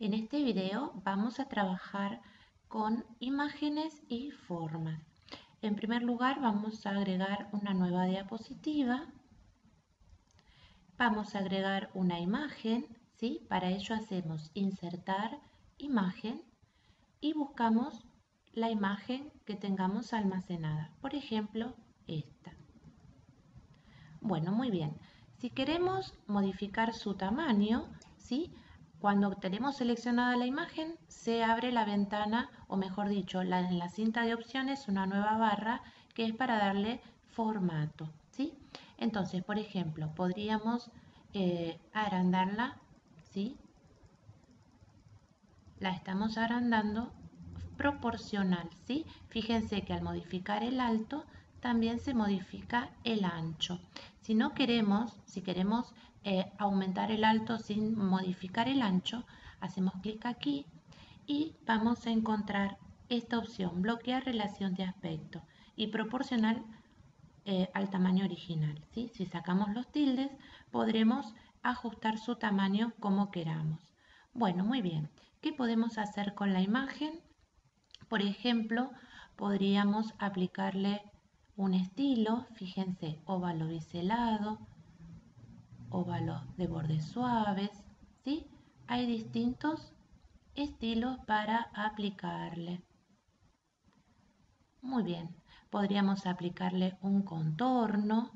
En este video vamos a trabajar con imágenes y formas. En primer lugar vamos a agregar una nueva diapositiva. Vamos a agregar una imagen, ¿sí? Para ello hacemos insertar imagen y buscamos la imagen que tengamos almacenada. Por ejemplo, esta. Bueno, muy bien. Si queremos modificar su tamaño, ¿sí? Cuando tenemos seleccionada la imagen, se abre la ventana, o mejor dicho, en la cinta de opciones, una nueva barra que es para darle formato. ¿sí? Entonces, por ejemplo, podríamos eh, agrandarla, ¿sí? La estamos agrandando proporcional, ¿sí? Fíjense que al modificar el alto, también se modifica el ancho. Si no queremos, si queremos eh, aumentar el alto sin modificar el ancho, hacemos clic aquí y vamos a encontrar esta opción, bloquear relación de aspecto y proporcional eh, al tamaño original. Si sacamos los tildes, podremos ajustar su tamaño como queramos. Bueno, muy bien. ¿Qué podemos hacer con la imagen? Por ejemplo, podríamos aplicarle un estilo, fíjense, óvalo biselado, óvalos de bordes suaves, ¿sí? Hay distintos estilos para aplicarle. Muy bien, podríamos aplicarle un contorno,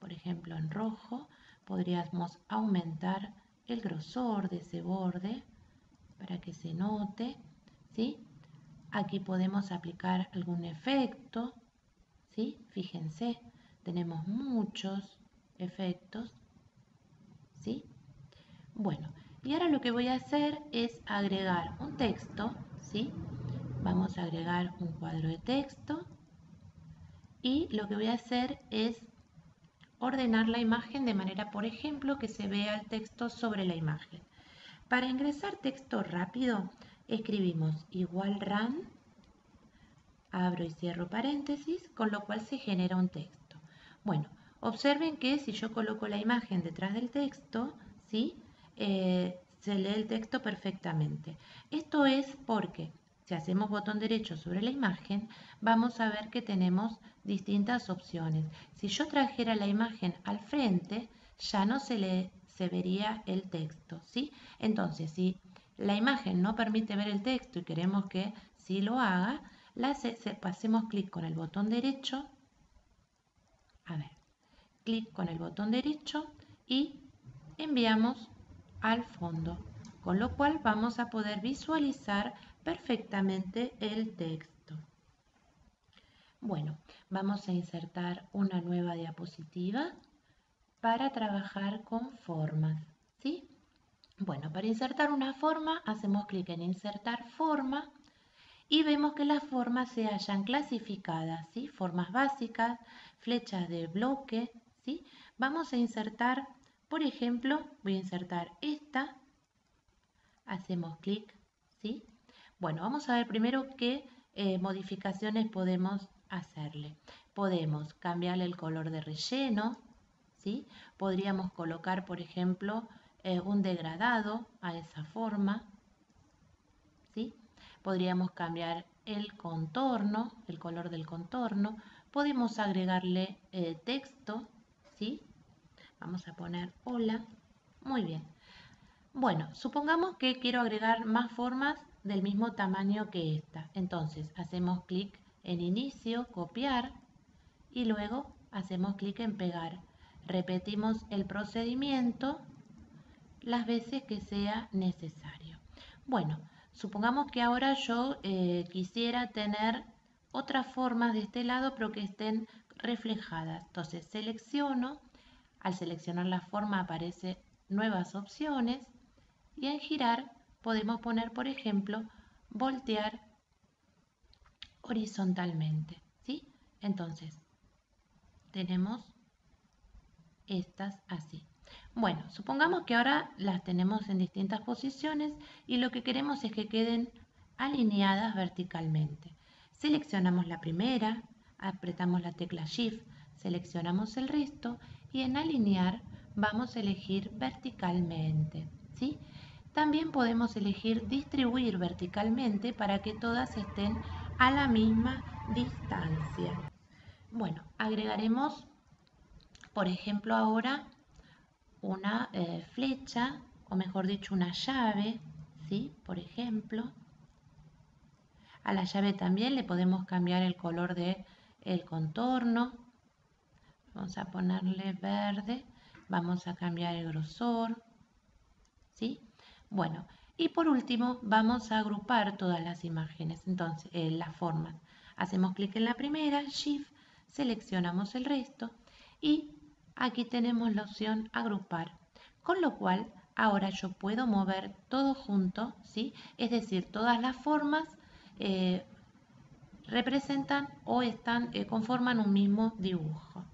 por ejemplo en rojo, podríamos aumentar el grosor de ese borde para que se note, ¿sí? Aquí podemos aplicar algún efecto. Fíjense, tenemos muchos efectos ¿sí? Bueno, y ahora lo que voy a hacer es agregar un texto, ¿sí? Vamos a agregar un cuadro de texto y lo que voy a hacer es ordenar la imagen de manera, por ejemplo, que se vea el texto sobre la imagen. Para ingresar texto rápido, escribimos igual run, abro y cierro paréntesis, con lo cual se genera un texto. Bueno, Observen que si yo coloco la imagen detrás del texto, ¿sí? Eh, se lee el texto perfectamente. Esto es porque si hacemos botón derecho sobre la imagen, vamos a ver que tenemos distintas opciones. Si yo trajera la imagen al frente, ya no se, le, se vería el texto. ¿sí? Entonces, si la imagen no permite ver el texto y queremos que sí lo haga, la, pasemos clic con el botón derecho. A ver clic con el botón derecho y enviamos al fondo, con lo cual vamos a poder visualizar perfectamente el texto. Bueno, vamos a insertar una nueva diapositiva para trabajar con formas. ¿sí? Bueno, para insertar una forma hacemos clic en insertar forma y vemos que las formas se hallan clasificadas, ¿sí? formas básicas, flechas de bloque, Vamos a insertar, por ejemplo, voy a insertar esta, hacemos clic, ¿sí? Bueno, vamos a ver primero qué eh, modificaciones podemos hacerle. Podemos cambiarle el color de relleno, ¿sí? Podríamos colocar, por ejemplo, eh, un degradado a esa forma, ¿sí? Podríamos cambiar el contorno, el color del contorno. Podemos agregarle eh, texto, Vamos a poner hola. Muy bien. Bueno, supongamos que quiero agregar más formas del mismo tamaño que esta. Entonces, hacemos clic en inicio, copiar y luego hacemos clic en pegar. Repetimos el procedimiento las veces que sea necesario. Bueno, supongamos que ahora yo eh, quisiera tener otras formas de este lado, pero que estén reflejadas. Entonces selecciono, al seleccionar la forma aparece nuevas opciones y en girar podemos poner, por ejemplo, voltear horizontalmente. ¿sí? Entonces, tenemos estas así. Bueno, supongamos que ahora las tenemos en distintas posiciones y lo que queremos es que queden alineadas verticalmente. Seleccionamos la primera, apretamos la tecla Shift, seleccionamos el resto y en alinear vamos a elegir verticalmente. ¿sí? También podemos elegir distribuir verticalmente para que todas estén a la misma distancia. Bueno, agregaremos, por ejemplo, ahora una eh, flecha, o mejor dicho, una llave, ¿sí? Por ejemplo. A la llave también le podemos cambiar el color del el contorno. Vamos a ponerle verde. Vamos a cambiar el grosor. ¿Sí? Bueno, y por último vamos a agrupar todas las imágenes, entonces eh, las formas. Hacemos clic en la primera, Shift, seleccionamos el resto y aquí tenemos la opción agrupar, con lo cual ahora yo puedo mover todo junto, ¿sí? es decir, todas las formas eh, representan o están, eh, conforman un mismo dibujo.